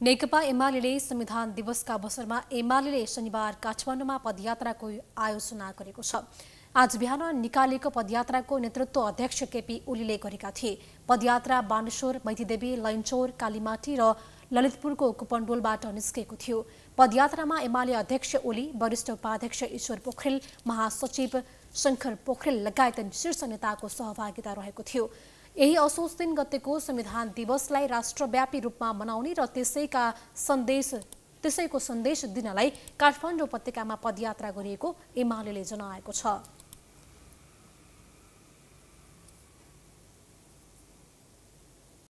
नेकपा एमाले संविधान दिवसका अवसरमा एमाले शनिबार काठमाडौँमा पदयात्राको आयोजना गरेको छ। आज बिहान निकालेको पदयात्राको नेतृत्व अध्यक्ष केपी ओलीले गरेका थिए। पदयात्रा बानेश्वर मैतीदेवी लैनचौर कालीमाटी र ललितपुरको कुपनडोलबाट निस्केको थियो। पदयात्रामा एमाले अध्यक्ष ओली वरिष्ठ उपाध्यक्ष ईश्वर पोखरेल महासचिव शङ्कर पोखरेल लगायत शीर्ष नेताको सहभागिता रहेको थियो। यही असोज तिन गतेको संविधान दिवसलाई राष्ट्रव्यापी रूपमा मनाउने र त्यसैका सन्देश त्यसैको सन्देश दिनलाई काठमाडौँ उपत्यकामा पदयात्रा गरिएको एमाले जनाएको छ।